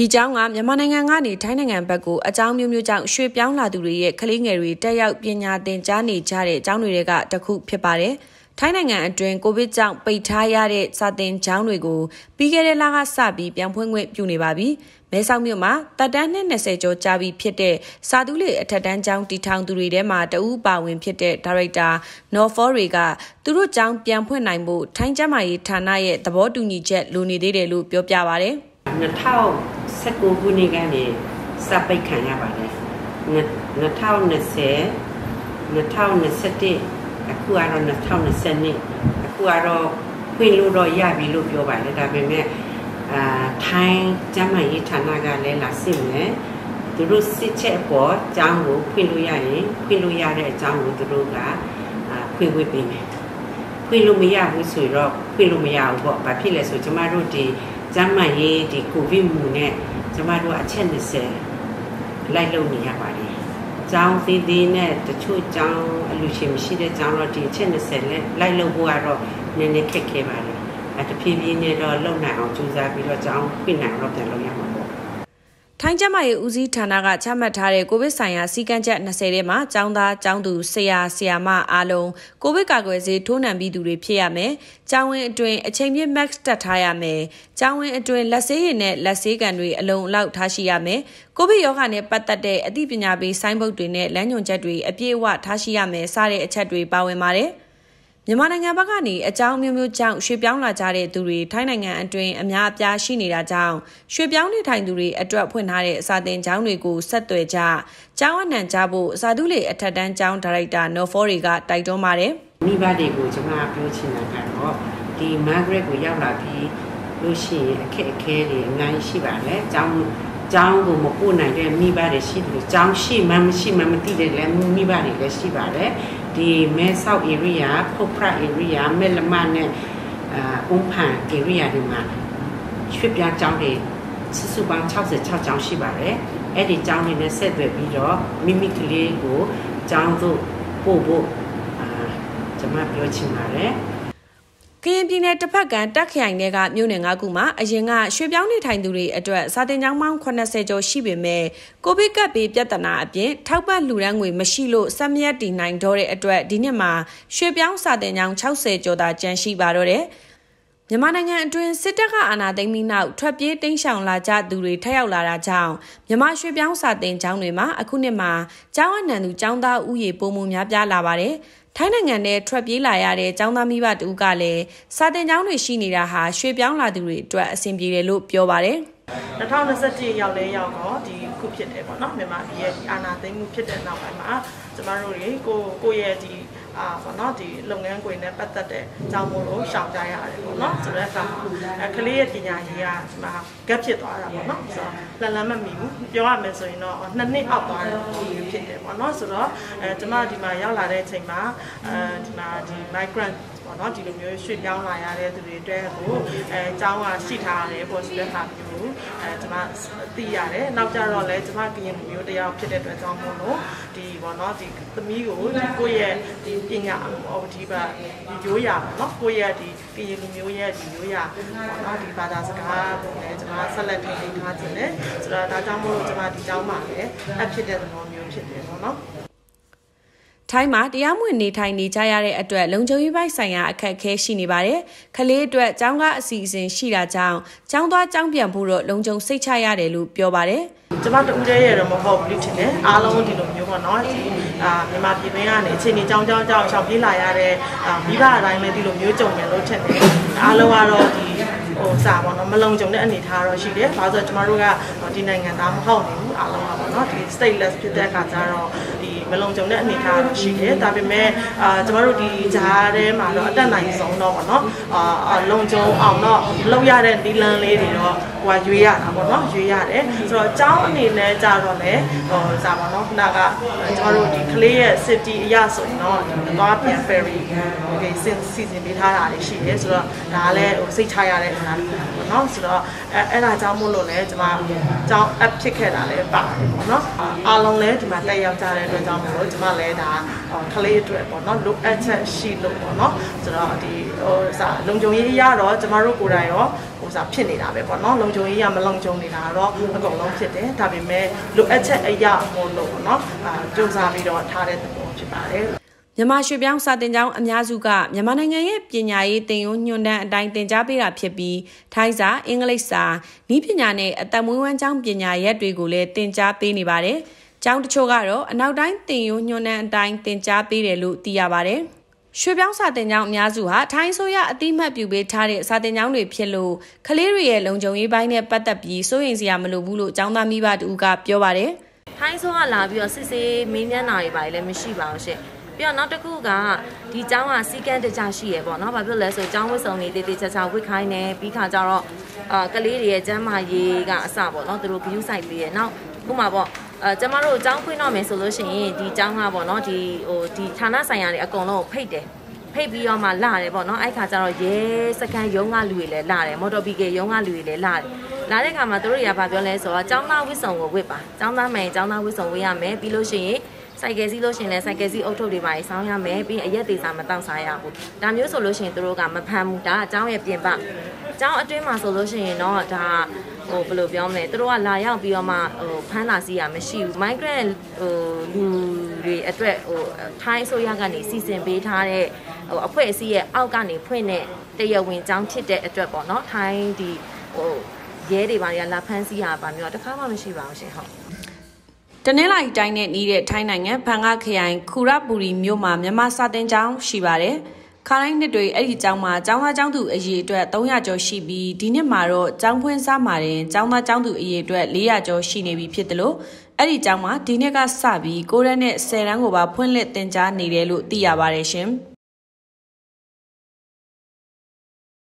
ဒီကြောင်းကမြန်မာနိုင်ငံကနေထိုင်းနိုင်ငံဘက်ကိုအကြောင်းမျိုးမျိုးကြောင့်ရွှေ့ပြောင်းလာသူတွေရဲ့ကလေးငယ်တွေတက်ရောက်ပညာသင်ကြားနေကြတဲ့အကြောင်းတွေကတခုဖြစ်ပါတယ်။ထိုင်းနိုင်ငံအတွင်းကိုဗစ်ကြောင့်ပိတ်ထားရတဲ့စာသင်ကျောင်းတွေကိုပြီးခဲ့တဲ့လကစပြီးပြန်ဖွင့်ခွင့်ပြုနေပါပြီ။မဲဆောက်မြို့မှာတပ်တန်းနှစ်20ကျော်ကြာပြီဖြစ်တဲ့စာသူလေအထက်တန်းကျောင်းတီထောင်သူတွေထဲမှာတဦးပါဝင်ဖြစ်တဲ့ဒါရိုက်တာနော်ဖောတွေကသူတို့ကျောင်းပြန်ဖွင့်နိုင်ဖို့ထိုင်းကျန်းမာရေးဌာနရဲ့သဘောတူညီချက်လိုနေသေးတယ်လို့ပြောပြပါဗျ။ 2019ခုနှစ်ကနေစပိတ်ခံရပါတယ်2020 2021အခုကတော့2020အခုကတော့ဖွင့်လို့တော့ရပြီလို့ပြောပါတယ်ဒါပေမဲ့အာထိုင်းကျမ်းမာရေးဌာနကလည်းလာစစ်မယ်သူတို့စစ်ချက်အပေါ်အကြောင်းကိုဖွင့်လို့ရရင်ဖွင့်လို့ရတဲ့အကြောင်းကိုသူတို့ကအာဖွင့်ဝေပေးမယ်ဖွင့်လို့မရဘူးဆိုတော့ဖွင့်လို့မရဘူးပေါ့ဘာဖြစ်လဲဆိုကျမတို့ဒီကျမ်းမာရေးဒီကိုဗစ်မူနဲ့ ကျမတို့အချက်20လိုက်လုပ်နေရပါတယ်။ကျောင်းသေးသေးနဲ့တချို့ကျောင်းအလူရှင်မရှိတဲ့ကျောင်းတော့ဒီအချက်20လက်လိုက်လုပ်ဖို့ကတော့နည်းနည်းခက်ခဲပါတယ်။အဲတဖြည်းဖြည်းနဲ့တော့လုပ်နိုင်အောင်ကြိုးစားပြီးတော့ကျောင်းပြနိုင်အောင်ပြန်လုပ်ရမှာပေါ့။ ထိုင်းကျမရေးဦးစီးဌာနကချမှတ်ထားတဲ့ကိုဗစ်ဆိုင်ရာစည်းကမ်းချက်20ထဲမှာကျောင်းသားကျောင်းသူဆရာဆရာမအားလုံးကိုဗစ်ကာကွယ်ဆေးထိုးနှံပြီးသူတွေဖြစ်ရမယ်။ကျောင်းဝင်းအတွင်းအချိန်ပြည့် max တက်ထားရမယ်။ကျောင်းဝင်းအတွင်းလက်ဆေးရည်နဲ့လက်ဆေးကန်တွေအလုံးအလောက်ထားရှိရမယ်။ကိုဗစ်ရောဂါနဲ့ပတ်သက်တဲ့အသိပညာပေးဆိုင်းဘုတ်တွေနဲ့လမ်းညွှန်ချက်တွေအပြည့်အဝထားရှိရမယ်စတဲ့အချက်တွေပါဝင်ပါတယ်။ မြန်မာနိုင်ငံဘက်ကနေအကြောင်းမျိုးမျိုးကြောင့်ရွှေ့ပြောင်းလာကြတဲ့သူတွေထိုင်းနိုင်ငံအတွင်းအများအပြားရှိနေတာကြောင့်ရွှေ့ပြောင်းနေထိုင်သူတွေအတွက်ဖွင့်ထားတဲ့အစာသင်ကျောင်းတွေကိုဆက်သွယ်ကြကျောင်းအနှံကြဖို့အစာသူလေအထက်တန်းကျောင်းဒါရိုက်တာနော်ဖောတွေကတိုက်တွန်းပါတယ်မိဘတွေကိုကျွန်မပြောချင်တာကတော့ဒီမဂရက်ကိုရောက်လာပြီးလို့ရှိရင်အခက်အခဲတွေအများကြီးရှိပါတယ်ကျောင်း ကျောင်းကိုမပို့နိုင်တဲ့မိဘတွေရှိတယ်ကျောင်းရှိမှမရှိမှမသိတဲ့လည်းမိဘတွေလည်းရှိပါတယ်ဒီမဲဆောက် area ဖုတ်ဖရ area မဲလမနဲ့အာအုံဖန် area တွေမှာရွှေ့ပြောင်းကျောင်းတွေစုစုပေါင်း66ကျောင်းရှိပါတယ်အဲ့ဒီကျောင်းတွေနဲ့ဆက်သွယ်ပြီးတော့မိမိကလေးကိုကျောင်းသို့ပို့ဖို့အာကျွန်မပြောချင်ပါတယ် ကရင်ပြည်နယ်တစ်ဖက်ကတက်ခိုင်တွေကမြို့နယ်၅ခုမှာအရင်ကရွှေပြောင်းနေထိုင်သူတွေအတွက်စာတင်ကျောင်းပေါင်း80ကျော်ရှိပေမဲ့ကိုဗစ်ကပ်ဘေးပြဿနာအပြင်ထောက်ပံ့လူရန်ငွေမရှိလို့စက်မြက်တီနိုင်တော့တဲ့အတွက်ဒီနှစ်မှာရွှေပြောင်းစာတင်ကျောင်း60ကျော်သာကျန်ရှိပါတော့တယ်မြန်မာနိုင်ငံအတွင်းစစ်တပ်ကအာဏာသိမ်းပြီးနောက်ထွက်ပြေးတိမ်းရှောင်လာကြသူတွေထက်ရောက်လာတာကြောင့်မြန်မာရွှေပြောင်းစာတင်ကျောင်းတွေမှာအခုနှစ်မှာကျောင်းအနှံသူကျောင်းသားဥယေပုံမှုများပြားလာပါတယ်။ထိုင်းနိုင်ငံနဲ့ထွက်ပြေးလာရတဲ့ကျောင်းသားမိဘတူကလည်းစာတင်ကျောင်းတွေရှိနေတာဟာရွှေပြောင်းလာသူတွေအတွက်အဆင်ပြေတယ်လို့ပြောပါတယ်။2021ရောက်လဲရောက်တော့ဒီခုဖြစ်တယ်ပေါ့နော်မြန်မာပြည်ရဲ့ဒီအာဏာသိမ်းမှုဖြစ်တဲ့နောက်ပိုင်းမှာကျမတို့တွေကိုကိုယ့်ရဲ့ဒီ အာပေါ့နော်ဒီလုပ်ငန်းခွင်နဲ့ပတ်သက်တဲ့အကြောင်းမို့လို့ရှောင်ကြရတယ်ပေါ့နော်ဆိုတော့အခါကလေးရဲ့ပညာရေးကဒီမှာ gap ဖြစ်သွားတာပေါ့နော်ဆိုတော့လန်လန်မမီဘူးပြောရမယ်ဆိုရင်တော့နှစ်နှစ်အောက်သွားတဲ့ပုံမျိုးဖြစ်တယ်ပေါ့နော်ဆိုတော့အဲကျမဒီမှာရောက်လာတဲ့အချိန်မှာအဲဒီမှာဒီ migrant ပေါ့နော်ဒီလိုမျိုးရွှေ့ပြောင်းလာရတဲ့သူတွေအတွက်ကိုအဲအကြောင်းကရှိထားရတယ်ပေါ့ဆိုတဲ့ဟာမျိုးအဲကျွန်မသိရတယ်နောက်ကြတော့လည်းကျွန်မကရင်မျိုးတယောက်ဖြစ်တဲ့အတွက်ကြောင့်မို့လို့ဒီပေါ့နော်ဒီသမီးကိုဒီကိုယ့်ရဲ့ဒီပညာဟိုဒီပါဒီရိုးရာပေါ့နော်ကိုယ့်ရဲ့ဒီကရင်လူမျိုးရဲ့ဒီရိုးရာပေါ့နော်ဒီဘာသာစကားပုံနဲ့ကျွန်မဆက်လက်ထိန်းသိမ်းထားခြင်းနဲ့ဆိုတော့ဒါကြောင့်မို့လို့ကျွန်မဒီကြောင်းမှာလည်းအဖြစ်တဲ့သဘောမျိုးဖြစ်တယ်ပေါ့နော် ထိုင်းမှာတရားမဝင်နေထိုင်နေကြရတဲ့အတွက်လုံခြုံရေးပိုင်းဆိုင်ရာအခက်အခဲရှိနေပါတယ်။ကလေးအတွက်ကျောင်းကအစီအစဉ်ရှိတာကြောင့်ကျောင်းသွားကျောင်းပြန်ဖို့တော့လုံခြုံစိတ်ချရတယ်လို့ပြောပါတယ်။ကျွန်မတူတဲ့ရတော့မဟုတ်ဘူးထင်တယ်။အားလုံးဒီလိုမျိုးပေါ့နော်။ဒီအာမြန်မာပြည်တွင်းကနေအခြေအနေကြောင်းကြောင်းကြောင်းရှောင်ပြေးလာရတဲ့မိဘအတိုင်းပဲဒီလိုမျိုးကြုံရလို့ထင်တယ်။အားလုံးကတော့ဒီဟိုစာပေါ့နော်မလုံခြုံတဲ့အနေထားတော့ရှိတယ်။ဘာလို့ဆိုတော့ကျမတို့ကဒီနိုင်ငံသားမဟုတ်ဘူးအားလုံးကပေါ့နော်ဒီ stateless ဖြစ်တဲ့အခါကျတော့ ဒီမလုံခြုံတဲ့အနေအထားတော့ရှိတယ်ဒါပေမဲ့အာကျမတို့ဒီဂျားထဲမှာတော့အတက်နိုင်ဆုံးတော့ပေါ့နော်အာလုံခြုံအောင်တော့လုပ်ရတဲ့ဒီလန်လေးတွေတော့ဟိုရွေးရတာပေါ့နော်ရွေးရတယ်ဆိုတော့အเจ้าအနေနဲ့ကြတော့လေဟိုစာပါနော်ခုနကကျမတို့ဒီကလေးရဲ့ city အရဆိုရင်တော့သွားပြန် ferry ဒီစင်စီစဉ်ပေးထားတာတွေရှိတယ်ဆိုတော့ဒါကလည်းဟိုစိတ်ချရတဲ့အနေအထားပေါ့နော်ဆိုတော့အဲအဲ့ဒါကြောင့်မို့လို့လည်းကျမအကြောင်း app ဖြစ်ခဲ့တာလည်းပါတယ်ပေါ့နော်အားလုံးလည်းဒီမှာတက်ရောက်ကြတဲ့အတွက် က်ကြောင့်မလို့ကျွန်မလည်းဒါခလေးအတွက်ပေါ့နော်လိုအပ်ချက်ရှိလို့ပေါ့နော်ဆိုတော့ဒီဟိုစာလုံခြုံရေးရတော့ကျမတို့ကိုယ်တိုင်ရောဟိုစာဖြစ်နေတာပဲပေါ့နော်လုံခြုံရေးရမလုံခြုံနေတာတော့အကုန်လုံးဖြစ်တယ်ဒါပေမဲ့လိုအပ်ချက်အရာမို့လို့ပေါ့နော်အာစူးစမ်းပြီးတော့ထားတဲ့သဘောဖြစ်ပါတယ်မြန်မာရွှေပြောင်းစာတင်ကျောင်းအများစုကမြန်မာနိုင်ငံရဲ့ပညာရေးသင်ယူညွှန်တမ်းအတိုင်းသင်ကြားပေးတာဖြစ်ပြီးထိုင်းစာအင်္ဂလိပ်စာနည်းပညာနဲ့အသက်မွေးဝမ်းကျောင်းပညာရပ်တွေကိုလည်းသင်ကြားပေးနေပါတယ်။ ကျောင်းတချို့ကတော့အနောက်တိုင်းသင်ယူညွှန်တမ်းအတိုင်းသင်ကြားပေးတယ်လို့သိရပါတယ်။ရွှေပြောင်းစာတင်ကျောင်းအများစုဟာထိုင်းဆိုရအတိမတ်ပြုပေးထားတဲ့စာတင်ကျောင်းတွေဖြစ်လို့ကလေးတွေရဲ့လုံခြုံရေးပိုင်းနဲ့ပတ်သက်ပြီးစိုးရိမ်စရာမလိုဘူးလို့ကျောင်းသားမိဘတူကပြောပါတယ်။ထိုင်းဆိုကလာပြီးတော့စစ်ဆေးမင်းမျက်နှာတွေပါလည်းမရှိပါဘူးရှင့်ပြီးတော့နောက်တစ်ခုကဒီကျောင်းကစီကန်းတကြရှိရပေါ့နော်ဘာဖြစ်လဲဆိုကျောင်းဝတ်စုံတွေတေးတေးချာချာဝတ်ခိုင်းနေပြီးခါကျတော့အာကလေးတွေရဲ့ကျမ်းမာရေးကအစပေါ့နော်သူတို့ဂရုစိုက်ပေးရနောက်ဥပမာပေါ့ အဲကျမတို့အကြောင်းဖွင့်တော့မယ်ဆိုလို့ရှိရင်ဒီအကြောင်းကပေါ့နော်ဒီဟိုဒီဌာနဆိုင်ရာတွေအကုန်လုံးကိုဖိတ်တယ်ဖိတ်ပြီးတော့မှလာတယ်ပေါ့နော်အဲ့ခါကျတော့ရဲစကန်ရုံးကလူတွေလည်းလာတယ်မော်တော်ဘီကေရုံးကလူတွေလည်းလာတယ်လာတဲ့ခါမှာတို့တွေကဘာပြောလဲဆိုတော့ចောင်းသားဝစ်စုံကိုဝစ်ပါចောင်းသားမယ်ចောင်းသားဝစ်စုံဝစ်ရမယ်ပြီးလို့ရှိရင်စိုက်ကယ်စီးလို့ရှင်လဲစိုက်ကယ်စီးအုပ်ထုပ်တွေပါရေးဆောင်းရမယ်ပြီးအရက်သေးစာမတောက်စားရဘူးဒါမျိုးဆိုလို့ရှင်တို့ကမဖမ်းဘူးဒါအကြောင်းရဲ့ပြင်ပ အကြောင်းအတွင်းမှာဆိုလို့ရှိရင်တော့ဒါဟိုဘယ်လိုပြောမလဲသူတို့ကလာရောက်ပြီးတော့မှဟိုဖမ်းတာစီးရမရှိဘူး migrant ဟိုလူတွေအတွက်ဟိုထိုင်းအစိုးရကနေစီစဉ်ပေးထားတဲ့ဟိုအဖွဲ့အစည်းရဲ့အောက်ကနေဖွင့်တဲ့တရားဝင်ကြောင်းဖြစ်တဲ့အတွက်ပေါ့နော်ထိုင်းဒီဟိုရဲတွေဘာတွေကလာဖမ်းစီးရပါမျိုးတော့တစ်ခါမှမရှိပါဘူးရှင်ဟုတ်တနင်္လာရီတိုင်းနဲ့ဤတဲ့ထိုင်းနိုင်ငံဘန်ကခရိုင်ခူရပူရီမြို့မှာမြန်မာစာတင်ကျောင်းရှိပါတယ်။ ခါတိုင်းနှစ်တွေအဲ့ဒီကျောင်းမှာကျောင်းသားကျောင်းသူအရေအတွက်300ကျော်ရှိပြီးဒီနှစ်မှာတော့ကျောင်းဖွင့်စားမှာတင်ကျောင်းသားကျောင်းသူအရေအတွက်400ကျော်ရှိနေပြီဖြစ်တယ်လို့အဲ့ဒီကျောင်းမှာဒီနှစ်ကစပြီး9ရက်နဲ့10ရန်ကိုပါဖွင့်လှစ်တင်ကြားနေတယ်လို့သိရပါတယ်ရှင်။